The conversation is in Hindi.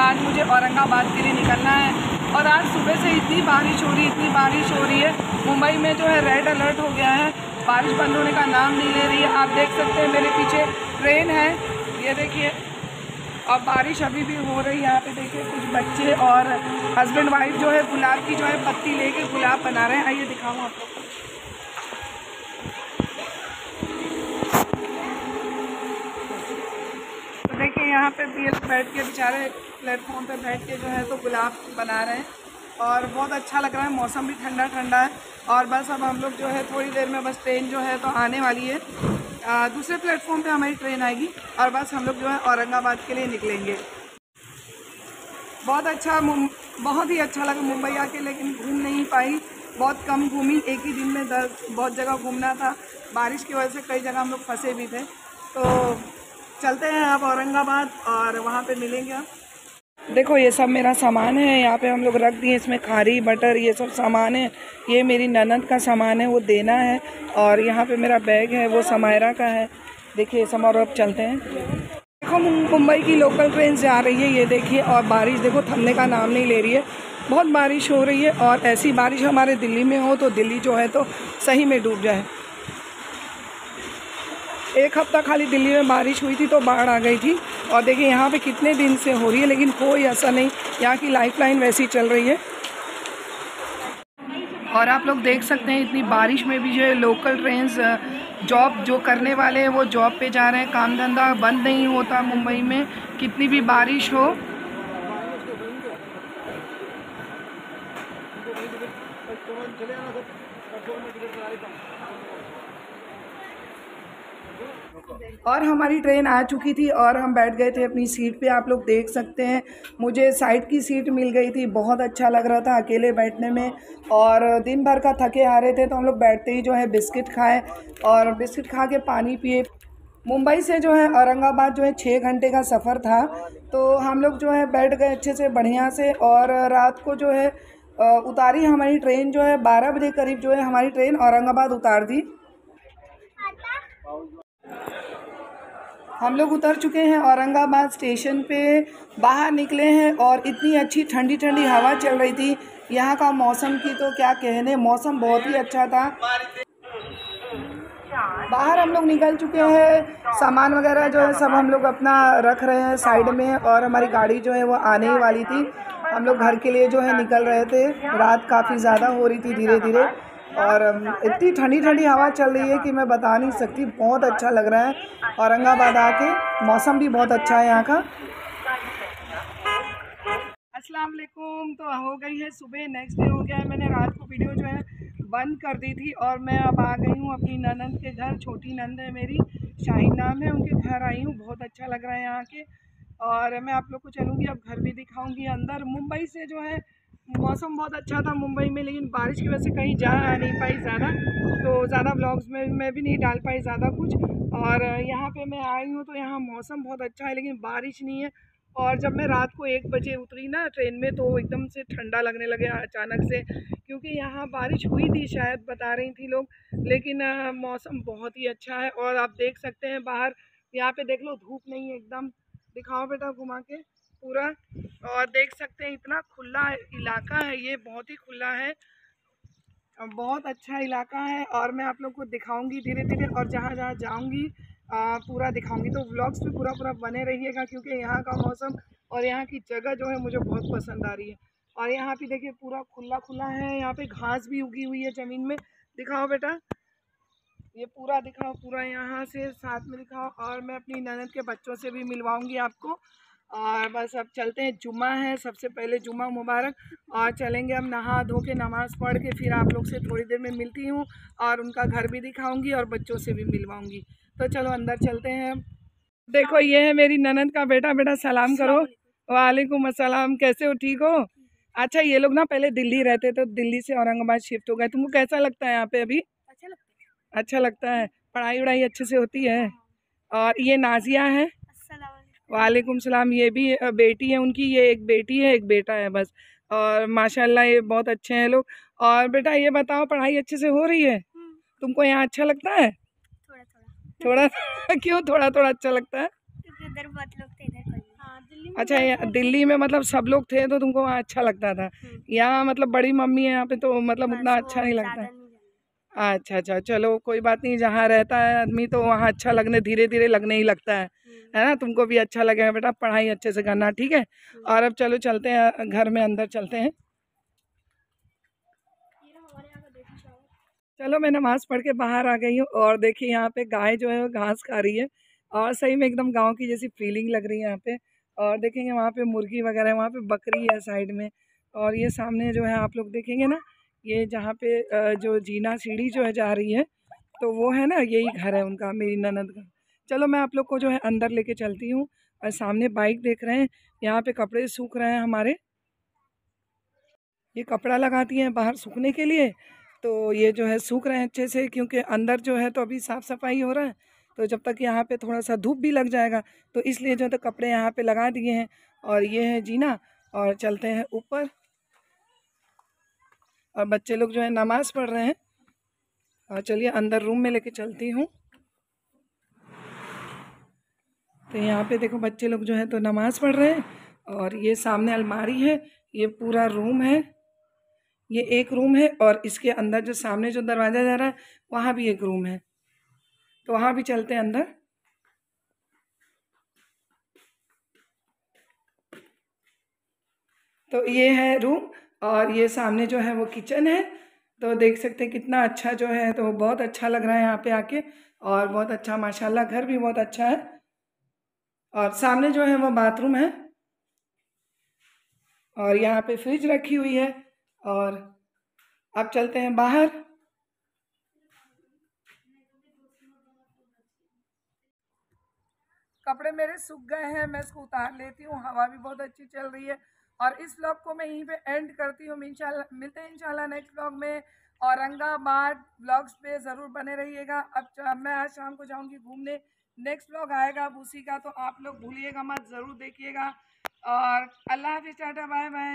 औरंगाबाद के लिए निकलना है। और आज सुबह से इतनी बारिश हो रही है इतनी बारिश हो रही है। मुंबई में जो है रेड अलर्ट हो गया है। बारिश बंद होने का नाम नहीं ले रही है। आप देख सकते हैं मेरे पीछे ट्रेन है। ये देखिए और बारिश अभी भी हो रही है। यहाँ पे देखिए कुछ बच्चे और हस्बैंड वाइफ जो है गुलाब की जो है पत्ती लेके गुलाब बना रहे हैं। आइए दिखाऊँ आप लोग यहाँ पे भी बैठ के बेचारे प्लेटफॉर्म पे बैठ के जो है तो गुलाब बना रहे हैं। और बहुत अच्छा लग रहा है मौसम भी ठंडा ठंडा है। और बस अब हम लोग जो है थोड़ी देर में बस ट्रेन जो है तो आने वाली है। आ, दूसरे प्लेटफॉर्म पे हमारी ट्रेन आएगी और बस हम लोग जो है औरंगाबाद के लिए निकलेंगे। बहुत अच्छा बहुत ही अच्छा लगा मुंबई आके लेकिन घूम नहीं पाई। बहुत कम घूमी एक ही दिन में दस बहुत जगह घूमना था। बारिश की वजह से कई जगह हम लोग फंसे भी थे। तो चलते हैं अब औरंगाबाद और वहाँ पे मिलेंगे आप। देखो, ये सब मेरा सामान है, यहाँ पे हम लोग रख दिए इसमें खारी बटर ये सब सामान है। ये मेरी ननद का सामान है, वो देना है और यहाँ पे मेरा बैग है, वो समायरा का है। देखिए, ये सब और अब चलते हैं। देखो मुंबई की लोकल ट्रेन जा रही है, ये देखिए, और बारिश, देखो, थमने का नाम नहीं ले रही है। बहुत बारिश हो रही है और ऐसी बारिश हमारे दिल्ली में हो तो दिल्ली जो है तो सही में डूब जाए। एक हफ़्ता खाली दिल्ली में बारिश हुई थी तो बाढ़ आ गई थी। और देखिए, यहाँ पे कितने दिन से हो रही है, लेकिन कोई ऐसा नहीं। यहाँ की लाइफलाइन वैसी चल रही है। और आप लोग देख सकते हैं, इतनी बारिश में भी जो है लोकल ट्रेन जॉब जो करने वाले हैं, वो जॉब पे जा रहे हैं। काम धंधा बंद नहीं होता मुंबई में। कितनी भी बारिश हो और हमारी ट्रेन आ चुकी थी और हम बैठ गए थे अपनी सीट पे। आप लोग देख सकते हैं, मुझे साइड की सीट मिल गई थी, बहुत अच्छा लग रहा था अकेले बैठने में। और दिन भर का थके हारे थे तो हम लोग बैठते ही जो है बिस्किट खाए और बिस्किट खा के पानी पिए। मुंबई से जो है औरंगाबाद जो है छः घंटे का सफ़र था। तो हम लोग जो है बैठ गए अच्छे से, बढ़िया से और रात को जो है उतारी हमारी ट्रेन जो है, बारह बजे करीब जो है हमारी ट्रेन औरंगाबाद उतार दी। हम लोग उतर चुके हैं औरंगाबाद स्टेशन पे। बाहर निकले हैं और इतनी अच्छी ठंडी ठंडी हवा चल रही थी। यहाँ का मौसम की तो क्या कहने, मौसम बहुत ही अच्छा था। बाहर हम लोग निकल चुके हैं। सामान वगैरह जो है सब हम लोग अपना रख रहे हैं साइड में और हमारी गाड़ी जो है वो आने ही वाली थी। हम लोग घर के लिए जो है निकल रहे थे। रात काफ़ी ज़्यादा हो रही थी धीरे धीरे और इतनी ठंडी ठंडी हवा चल रही है कि मैं बता नहीं सकती। बहुत अच्छा लग रहा है। औरंगाबाद आके मौसम भी बहुत अच्छा है यहाँ का। अस्सलाम वालेकुम। तो हो गई है सुबह नेक्स्ट डे हो गया है। मैंने रात को वीडियो जो है बंद कर दी थी और मैं अब आ गई हूँ अपनी ननद के घर। छोटी नंद है मेरी, शाहीन नाम है। उनके घर आई हूँ। बहुत अच्छा लग रहा है यहाँ के। और मैं आप लोग को चलूँगी, अब घर भी दिखाऊँगी। अंदर मुंबई से जो है मौसम बहुत अच्छा था मुंबई में, लेकिन बारिश की वजह से कहीं जा नहीं पाई ज़्यादा। तो ज़्यादा ब्लॉग्स में, मैं भी नहीं डाल पाई ज़्यादा कुछ। और यहाँ पे मैं आई हूँ तो यहाँ मौसम बहुत अच्छा है, लेकिन बारिश नहीं है। और जब मैं रात को एक बजे उतरी ना ट्रेन में तो एकदम से ठंडा लगने लगे अचानक से, क्योंकि यहाँ बारिश हुई थी शायद, बता रही थी लोग। लेकिन मौसम बहुत ही अच्छा है। और आप देख सकते हैं बाहर, यहाँ पे देख लो, धूप नहीं है एकदम। दिखाओ बेटा घुमा के। पूरा और देख सकते हैं इतना खुला इलाका है, ये बहुत ही खुला है। बहुत अच्छा इलाका है और मैं आप लोग को दिखाऊँगी धीरे धीरे और जहाँ जहाँ जाऊँगी पूरा दिखाऊँगी। तो व्लॉग्स भी पूरा पूरा बने रहिएगा क्योंकि यहाँ का मौसम और यहाँ की जगह जो है मुझे बहुत पसंद आ रही है। और यहाँ पे देखिए पूरा खुला खुला है, यहाँ पे घास भी उगी हुई है ज़मीन में। दिखाओ बेटा। ये पूरा दिखाओ, पूरा यहाँ से साथ में दिखाओ और मैं अपनी ननद के बच्चों से भी मिलवाऊँगी आपको। और बस अब चलते हैं। जुम्मा है सबसे पहले जुम्मा मुबारक। और चलेंगे हम नहा धो के नमाज़ पढ़ के फिर आप लोग से थोड़ी देर में मिलती हूँ और उनका घर भी दिखाऊँगी और बच्चों से भी मिलवाऊँगी। तो चलो अंदर चलते हैं। देखो ये है मेरी ननद का बेटा। बेटा सलाम करो। वालेकुम। अस्सलाम। कैसे हो? ठीक हो? अच्छा ये लोग ना पहले दिल्ली रहते थे तो दिल्ली से औरंगाबाद शिफ्ट हो गए। तुमको कैसा लगता है यहाँ पे अभी? अच्छा लगता है। अच्छा लगता है। पढ़ाई वढ़ाई अच्छे से होती है। और ये नाजिया है? वालेकुम सलाम ये भी बेटी है उनकी ये एक बेटी है एक बेटा है बस। और माशाल्लाह ये बहुत अच्छे हैं लोग। और बेटा ये बताओ पढ़ाई अच्छे से हो रही है? हम्म, तुमको यहाँ अच्छा लगता है? थोड़ा थोड़ा। थोड़ा क्यों थोड़ा थोड़ा अच्छा लगता है? क्योंकि बहुत लोग थे इधर कोई नहीं। हाँ दिल्ली अच्छा ये दिल्ली में मतलब सब लोग थे तो तुमको वहाँ अच्छा लगता था? हम्म। यहाँ मतलब बड़ी मम्मी है यहाँ पे तो मतलब उतना अच्छा नहीं लगता। है। अच्छा अच्छा चलो कोई बात नहीं जहाँ रहता है आदमी तो वहाँ अच्छा लगने धीरे धीरे लगने ही लगता है। हम्म, है ना? तुमको भी अच्छा लगेगा बेटा पढ़ाई अच्छे से करना ठीक है? हम्म। और अब चलो चलते हैं घर में अंदर चलते हैं। चलो मैं नमाज़ पढ़ के बाहर आ गई हूँ और देखिए यहाँ पे गाय जो है वो घास खा रही है और सही में एकदम गाँव की जैसी फीलिंग लग रही है यहाँ पे। और देखेंगे वहाँ पे मुर्गी वगैरह वहाँ पे बकरी है साइड में और ये सामने जो है आप लोग देखेंगे ना ये जहाँ पे जो जीना सीढ़ी जो है जा रही है तो वो है ना, यही घर है उनका, मेरी ननद का। चलो मैं आप लोग को जो है अंदर लेके चलती हूँ और सामने बाइक देख रहे हैं, यहाँ पे कपड़े सूख रहे हैं हमारे। ये कपड़ा लगाती हैं बाहर सूखने के लिए तो ये जो है सूख रहे हैं अच्छे से, क्योंकि अंदर जो है तो अभी साफ़ सफ़ाई हो रहा है तो जब तक यहाँ पे थोड़ा सा धूप भी लग जाएगा तो इसलिए जो है तो कपड़े यहाँ पे लगा दिए हैं, और ये है जीना, और चलते हैं ऊपर। और बच्चे लोग जो है नमाज़ पढ़ रहे हैं। और चलिए अंदर रूम में लेके चलती हूँ। तो यहाँ पे देखो बच्चे लोग जो है तो नमाज़ पढ़ रहे हैं और ये सामने अलमारी है, ये पूरा रूम है, ये एक रूम है और इसके अंदर जो सामने जो दरवाज़ा जा रहा है, वहाँ भी एक रूम है। तो वहाँ भी चलते हैं अंदर। तो ये है रूम। और ये सामने जो है वो किचन है तो देख सकते हैं कितना अच्छा जो है तो बहुत अच्छा लग रहा है यहाँ पे आके और बहुत अच्छा माशाल्लाह घर भी बहुत अच्छा है। और सामने जो है वो बाथरूम है और यहाँ पे फ्रिज रखी हुई है और अब चलते हैं बाहर। कपड़े मेरे सूख गए हैं, मैं इसको उतार लेती हूँ, हवा भी बहुत अच्छी चल रही है। और इस ब्लॉग को मैं यहीं पे एंड करती हूँ। इंशाल्लाह, मिलते हैं इंशाल्लाह नेक्स्ट ब्लॉग में। औरंगाबाद ब्लॉग्स पे ज़रूर बने रहिएगा। अब मैं आज शाम को जाऊँगी घूमने। नेक्स्ट ब्लॉग आएगा अब उसी का तो आप लोग भूलिएगा मत, ज़रूर देखिएगा। और अल्लाह हाफिज़, टाटा बाय बाय